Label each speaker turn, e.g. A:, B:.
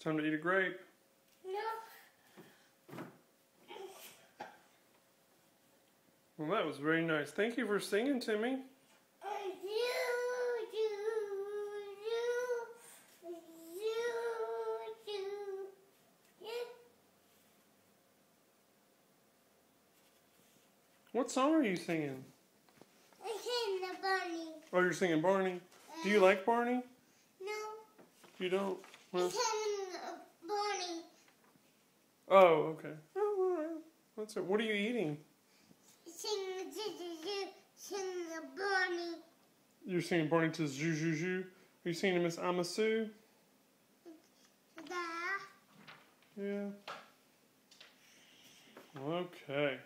A: time to eat a grape.
B: No.
A: Well, that was very nice. Thank you for singing to me. What song are you singing?
B: I hit the bunny.
A: Oh, you're singing Barney. Do you like Barney?
B: No.
A: You don't? Well,
B: hit the bunny.
A: Oh, okay. Oh, all right. That's it. What are you eating?
B: Sing the sing, sing the.
A: You're singing Barney to Zoo Zoo Zoo. Are you singing to Miss Amasu?
B: Da.
A: Yeah. Okay.